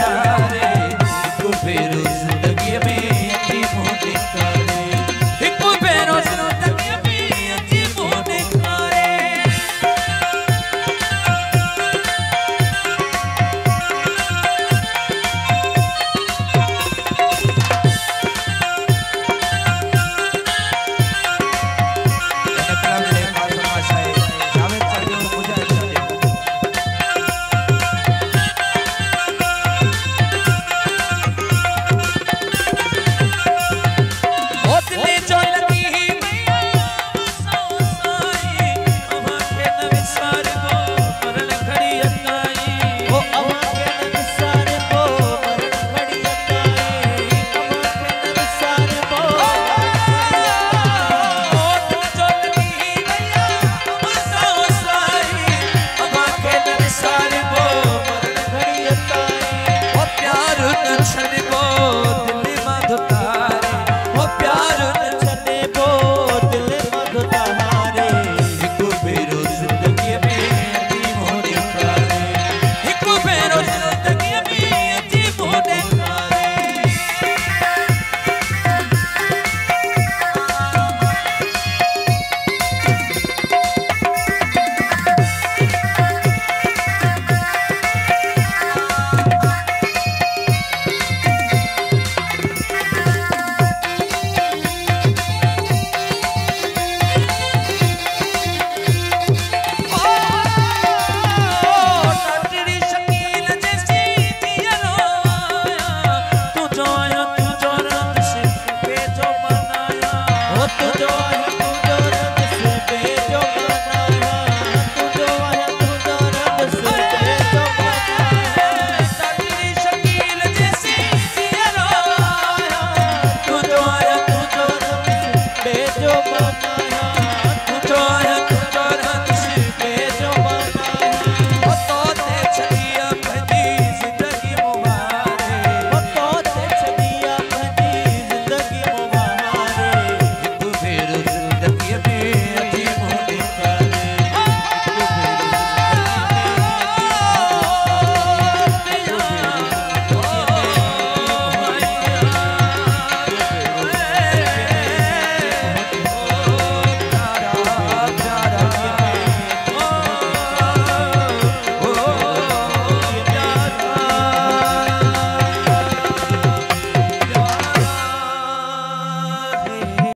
Yeah. જો મા.